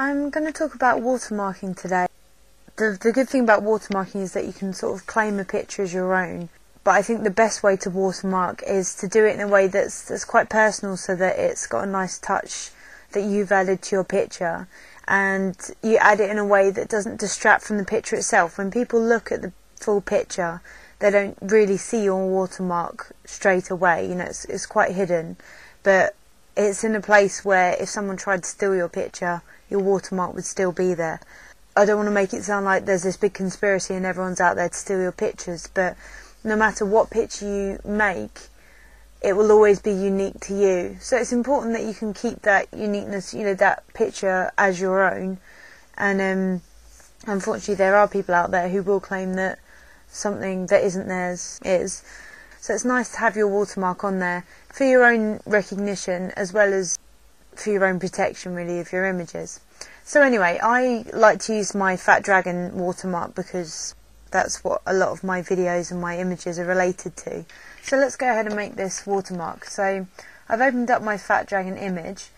I'm going to talk about watermarking today. The, the good thing about watermarking is that you can sort of claim a picture as your own. But I think the best way to watermark is to do it in a way that's that's quite personal, so that it's got a nice touch that you've added to your picture, and you add it in a way that doesn't distract from the picture itself. When people look at the full picture, they don't really see your watermark straight away. You know, it's it's quite hidden, but it's in a place where if someone tried to steal your picture, your watermark would still be there. I don't want to make it sound like there's this big conspiracy and everyone's out there to steal your pictures, but no matter what picture you make, it will always be unique to you. So it's important that you can keep that uniqueness, you know, that picture as your own. And um, unfortunately, there are people out there who will claim that something that isn't theirs is. So it's nice to have your watermark on there for your own recognition as well as for your own protection, really, of your images. So anyway, I like to use my Fat Dragon watermark because that's what a lot of my videos and my images are related to. So let's go ahead and make this watermark. So I've opened up my Fat Dragon image.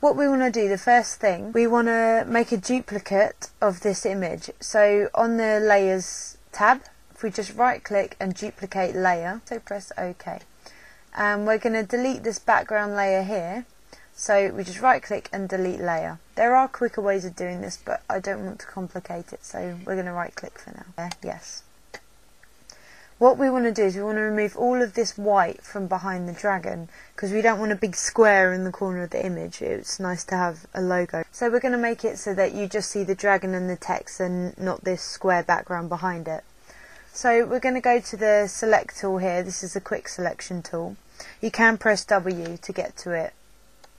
What we want to do, the first thing, we want to make a duplicate of this image. So on the layers tab, we just right click and duplicate layer, so press OK. And we're going to delete this background layer here so we just right click and delete layer. There are quicker ways of doing this, but I don't want to complicate it, so we're going to right click for now. Uh, yes. What we want to do is we want to remove all of this white from behind the dragon because we don't want a big square in the corner of the image. It's nice to have a logo. So we're going to make it so that you just see the dragon and the text and not this square background behind it. So we're going to go to the select tool here. This is a quick selection tool. You can press W to get to it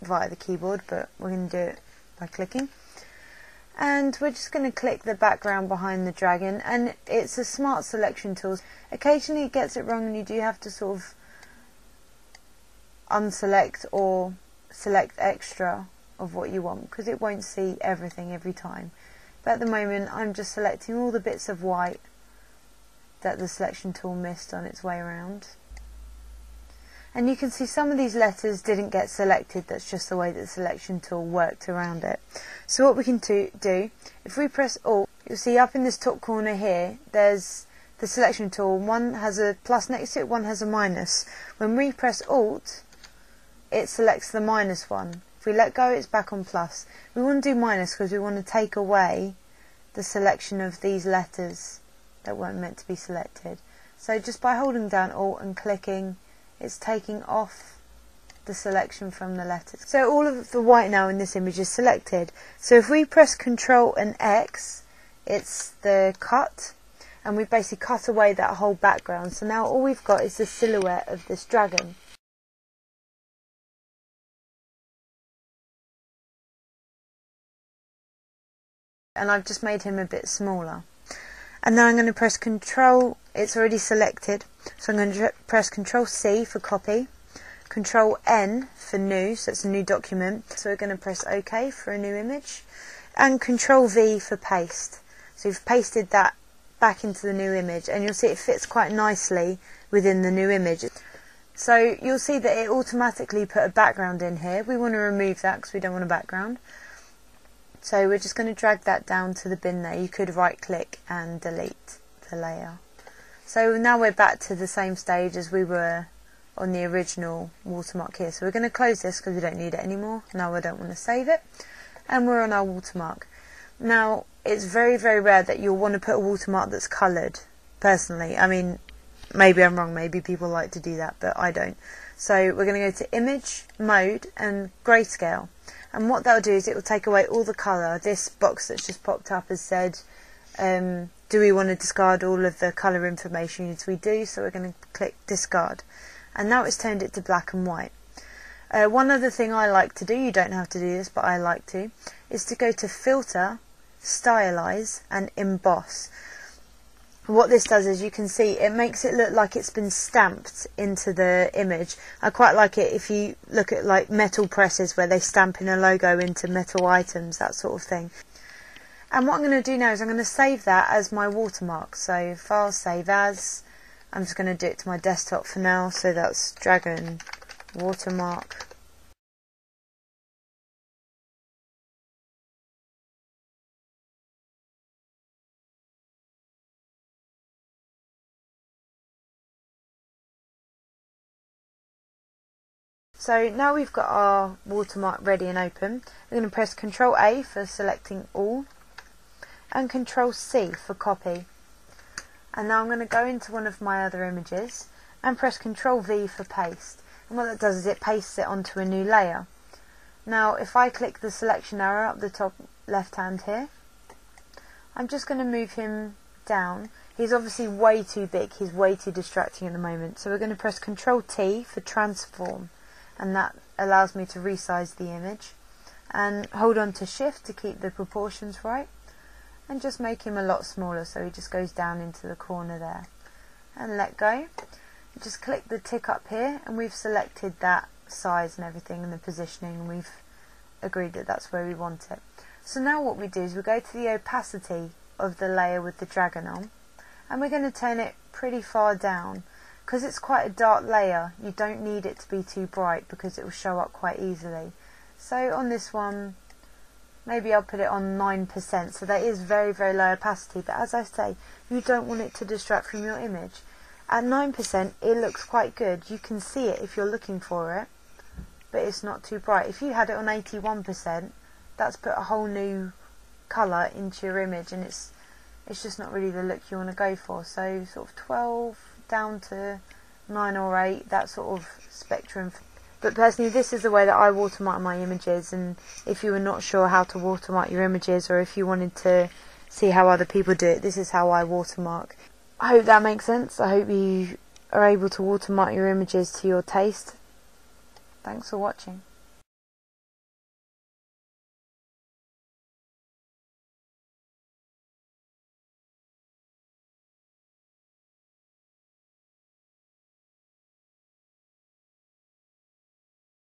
via the keyboard, but we're going to do it by clicking. And we're just going to click the background behind the dragon, and it's a smart selection tool. Occasionally it gets it wrong, and you do have to sort of unselect or select extra of what you want because it won't see everything every time. But at the moment, I'm just selecting all the bits of white that the selection tool missed on its way around. And you can see some of these letters didn't get selected, that's just the way that the selection tool worked around it. So what we can do, if we press Alt, you'll see up in this top corner here, there's the selection tool. One has a plus next to it, one has a minus. When we press Alt, it selects the minus one. If we let go, it's back on plus. We want to do minus because we want to take away the selection of these letters that weren't meant to be selected. So just by holding down Alt and clicking it's taking off the selection from the letters. So all of the white now in this image is selected. So if we press Control and X, it's the cut, and we've basically cut away that whole background. So now all we've got is the silhouette of this dragon. And I've just made him a bit smaller and now I'm going to press control it's already selected. So I'm going to press control C for copy control N for new so it's a new document. So we're going to press OK for a new image and control V for paste. So you've pasted that back into the new image and you'll see it fits quite nicely within the new image. So you'll see that it automatically put a background in here. We want to remove that because we don't want a background so we're just going to drag that down to the bin there. You could right click and delete the layer. So now we're back to the same stage as we were on the original watermark here. So we're going to close this because we don't need it anymore. Now I don't want to save it. And we're on our watermark. Now, it's very, very rare that you'll want to put a watermark that's coloured, personally. I mean, maybe I'm wrong, maybe people like to do that, but I don't. So we're going to go to Image, Mode, and Grayscale and what that'll do is it will take away all the colour. This box that's just popped up has said, um, do we want to discard all of the colour information? Yes, we do, so we're going to click discard. And now it's turned it to black and white. Uh, one other thing I like to do, you don't have to do this, but I like to, is to go to filter, stylize, and emboss what this does is you can see it makes it look like it's been stamped into the image. I quite like it if you look at like metal presses where they stamp in a logo into metal items, that sort of thing. And what I'm going to do now is I'm going to save that as my watermark. So file save as. I'm just going to do it to my desktop for now. So that's Dragon watermark. So now we've got our watermark ready and open, we're going to press Ctrl A for selecting all and Ctrl C for copy. And now I'm going to go into one of my other images and press Ctrl V for paste. And what that does is it pastes it onto a new layer. Now if I click the selection arrow up the top left hand here, I'm just going to move him down. He's obviously way too big, he's way too distracting at the moment. So we're going to press Ctrl T for transform and that allows me to resize the image. And hold on to shift to keep the proportions right and just make him a lot smaller so he just goes down into the corner there. And let go. Just click the tick up here and we've selected that size and everything and the positioning and we've agreed that that's where we want it. So now what we do is we go to the opacity of the layer with the dragon on and we're going to turn it pretty far down because it's quite a dark layer you don't need it to be too bright because it will show up quite easily. So on this one maybe I'll put it on 9% so that is very very low opacity but as I say you don't want it to distract from your image. At 9% it looks quite good. You can see it if you're looking for it but it's not too bright. If you had it on 81% that's put a whole new colour into your image and it's it's just not really the look you want to go for. So sort of 12 down to 9 or 8 that sort of spectrum. But personally this is the way that I watermark my images and if you were not sure how to watermark your images or if you wanted to see how other people do it this is how I watermark. I hope that makes sense. I hope you are able to watermark your images to your taste. Thanks for watching